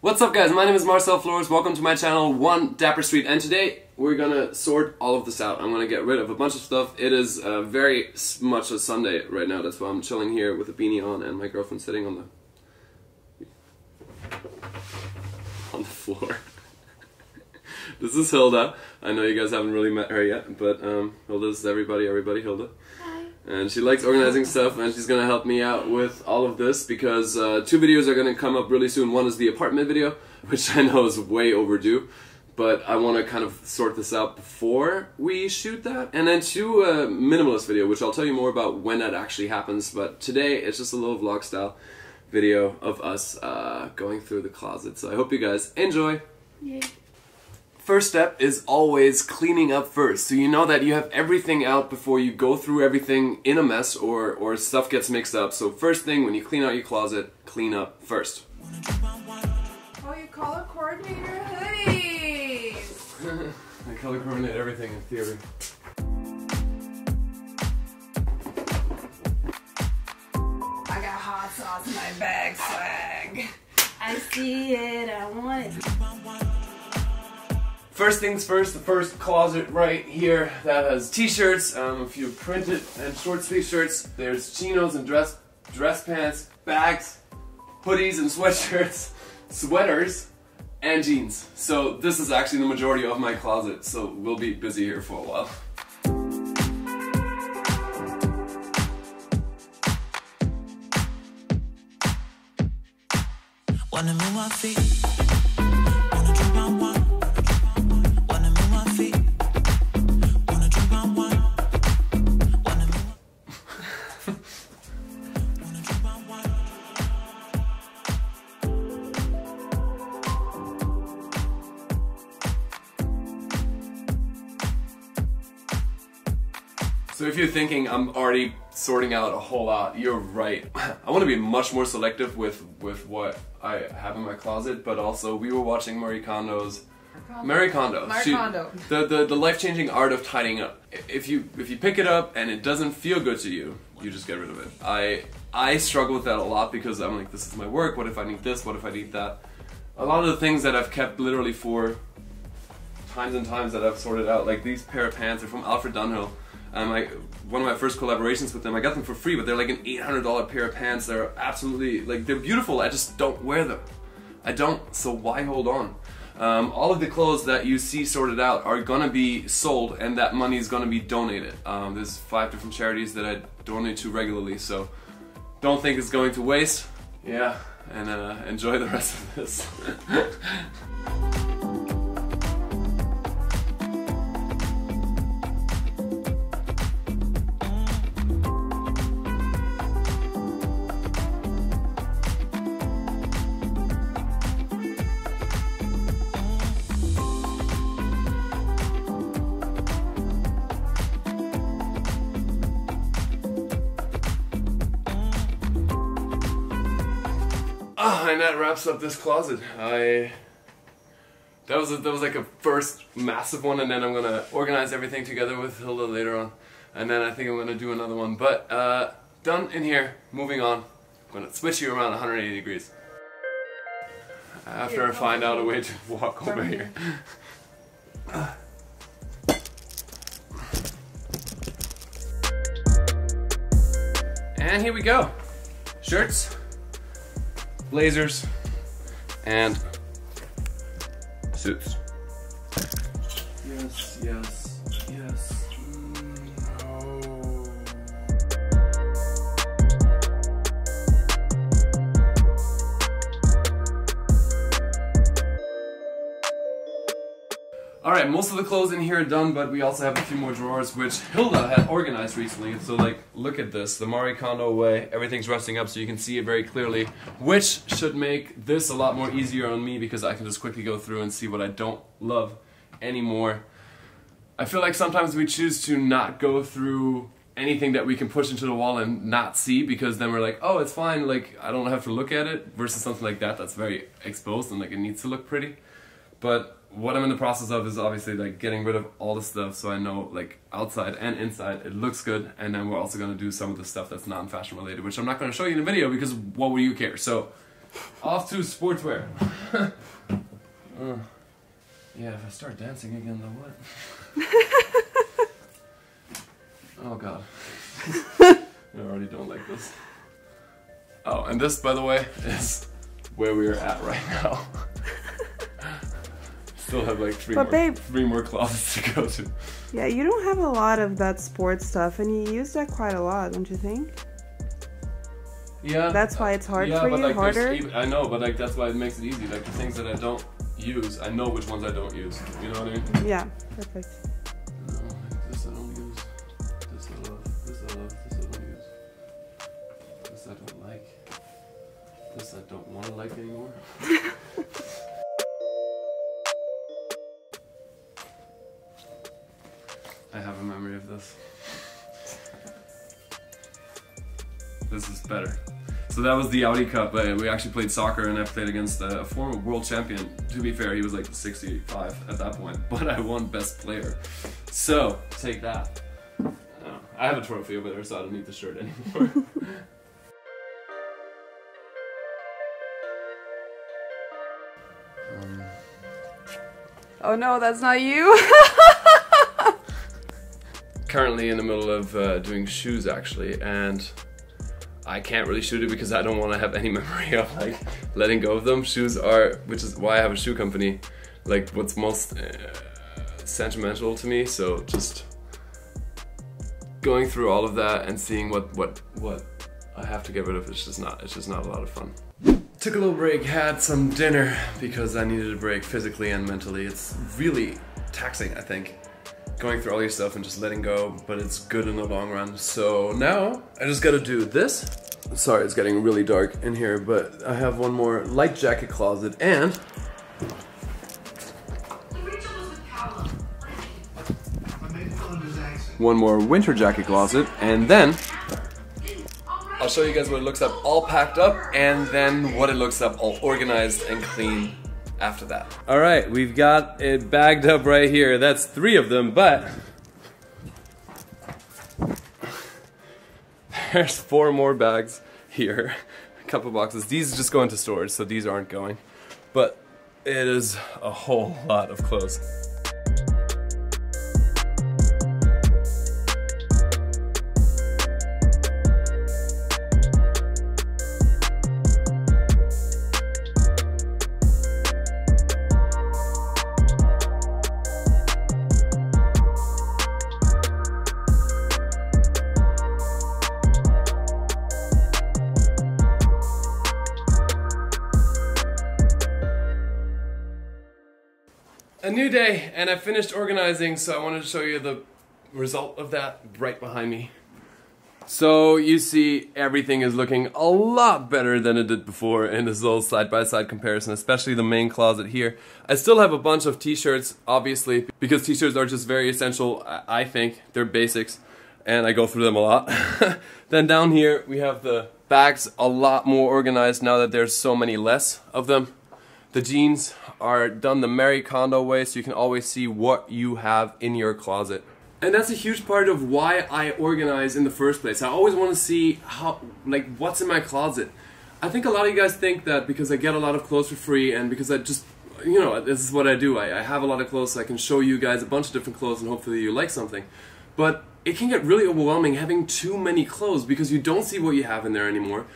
What's up guys, my name is Marcel Floruss, welcome to my channel, One Dapper Street, and today we're gonna sort all of this out. I'm gonna get rid of a bunch of stuff. It is uh, very much a Sunday right now, that's why I'm chilling here with a beanie on and my girlfriend sitting on the... on the floor. this is Hilda. I know you guys haven't really met her yet, but um, Hilda's everybody, everybody, Hilda and she likes organizing stuff and she's gonna help me out with all of this because uh, two videos are gonna come up really soon. One is the apartment video which i know is way overdue but i want to kind of sort this out before we shoot that. And then two a minimalist video which i'll tell you more about when that actually happens but today it's just a little vlog style video of us uh, going through the closet. So i hope you guys enjoy. Yay. First step is always cleaning up first. So you know that you have everything out before you go through everything in a mess or, or stuff gets mixed up. So first thing, when you clean out your closet, clean up first. Oh, you color coordinator hoodies! I color coordinate everything in theory. I got hot sauce in my bag swag. I see it, I want it. First things first, the first closet right here that has t-shirts, um, a few printed and short sleeve shirts. There's chinos and dress dress pants, bags, hoodies and sweatshirts, sweaters, and jeans. So this is actually the majority of my closet, so we'll be busy here for a while. Wanna move my feet. If you're thinking I'm already sorting out a whole lot, you're right. I want to be much more selective with with what I have in my closet, but also we were watching Marie Kondo's Marie Kondo. Marie She- Kondo. The the, the life changing art of tidying up. If you if you pick it up and it doesn't feel good to you, you just get rid of it. I I struggle with that a lot because I'm like, this is my work. What if I need this? What if I need that? A lot of the things that I've kept literally for times and times that I've sorted out. Like these pair of pants are from Alfred Dunhill. Um, I, one of my first collaborations with them, I got them for free, but they're like an $800 pair of pants. They're absolutely, like, they're beautiful. I just don't wear them. I don't, so why hold on? Um, all of the clothes that you see sorted out are gonna be sold, and that money is gonna be donated. Um, there's five different charities that I donate to regularly, so don't think it's going to waste. Yeah, and uh, enjoy the rest of this. Ah, and that wraps up this closet. I that was a, that was like a first massive one, and then I'm gonna organize everything together with Hilda later on, and then I think I'm gonna do another one. But uh, done in here. Moving on. I'm gonna switch you around 180 degrees. After I find out a way to walk over here. And here we go. Shirts blazers, and suits. Yes, yes, yes. Alright, most of the clothes in here are done, but we also have a few more drawers, which Hilda had organized recently. So, like, look at this, the Marie Kondo way. Everything's resting up so you can see it very clearly, which should make this a lot more easier on me because I can just quickly go through and see what I don't love anymore. I feel like sometimes we choose to not go through anything that we can push into the wall and not see because then we're like, oh, it's fine, like, I don't have to look at it, versus something like that that's very exposed and, like, it needs to look pretty. But what I'm in the process of is obviously like getting rid of all the stuff so I know like outside and inside it looks good and then we're also going to do some of the stuff that's non-fashion related which I'm not going to show you in the video because what would you care so Off to sportswear. Uh, yeah, if I start dancing again, then what? oh god. I already don't like this. Oh, and this, by the way, is where we are at right now. Still have like three But more, babe- three more closets to go to. Yeah, you don't have a lot of that sports stuff, and you use that quite a lot, don't you think? Yeah. That's why it's hard yeah, for but you, like, harder? even- I know, but like that's why it makes it easy. Like the things that I don't use, I know which ones I don't use. You know what I mean? Yeah, perfect. No, this I don't use. This I love. This I love. This I don't use. This I don't like. This I don't want to like anymore. I have a memory of this. This is better. So that was the Audi Cup. We actually played soccer, and I played against a former world champion. To be fair, he was like 65 at that point, but I won best player. So take that. Oh, I have a trophy over there, so I don't need the shirt anymore. um, Oh no, that's not you. currently in the middle of uh, doing shoes actually, and I can't really shoot it because I don't want to have any memory of like letting go of them. Shoes are, which is why I have a shoe company, like what's most uh, sentimental to me. So just going through all of that and seeing what what what I have to get rid of. It's just not. It's just not a lot of fun. Took a little break, had some dinner because I needed a break physically and mentally. It's really taxing, I think going through all your stuff and just letting go, but it's good in the long run. So now I just gotta do this. Sorry, it's getting really dark in here, but I have one more light jacket closet and one more winter jacket closet, and then I'll show you guys what it looks like all packed up, and then what it looks like all organized and clean after that. All right, we've got it bagged up right here. That's three of them, but there's four more bags here. A couple boxes. These just go into storage, so these aren't going. But it is a whole lot of clothes. New day and I finished organizing so I wanted to show you the result of that right behind me. So you see everything is looking a lot better than it did before in this little side-by-side comparison, especially the main closet here. I still have a bunch of t-shirts, obviously, because t-shirts are just very essential, I think. They're basics, and I go through them a lot. then down here we have the bags a lot more organized now that there's so many less of them. The jeans are done the Marie Kondo way, so you can always see what you have in your closet. And that's a huge part of why I organize in the first place. I always want to see how, like, what's in my closet. I think a lot of you guys think that because I get a lot of clothes for free and because I just, you know, this is what I do. I, I have a lot of clothes, so I can show you guys a bunch of different clothes and hopefully you like something. But it can get really overwhelming having too many clothes because you don't see what you have in there anymore.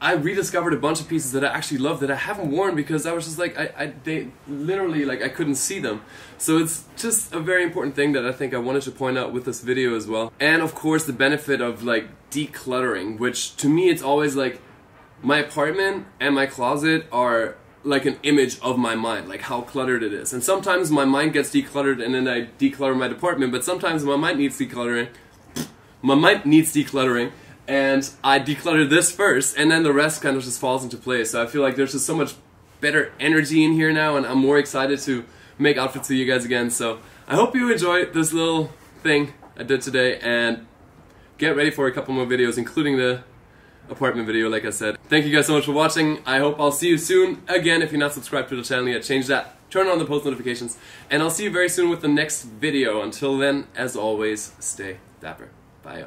I rediscovered a bunch of pieces that I actually love that I haven't worn because I was just like I, I they literally like I couldn't see them. So it's just a very important thing that I think I wanted to point out with this video as well. And of course the benefit of like decluttering, which to me it's always like my apartment and my closet are like an image of my mind, like how cluttered it is. And sometimes my mind gets decluttered and then I declutter my department, but sometimes my mind needs decluttering. My mind needs decluttering and I decluttered this first, and then the rest kind of just falls into place. So I feel like there's just so much better energy in here now, and I'm more excited to make outfits for you guys again. So I hope you enjoyed this little thing I did today, and get ready for a couple more videos, including the apartment video, like I said. Thank you guys so much for watching. I hope I'll see you soon. Again, if you're not subscribed to the channel yet, change that. Turn on the post notifications, and I'll see you very soon with the next video. Until then, as always, stay dapper. Bye.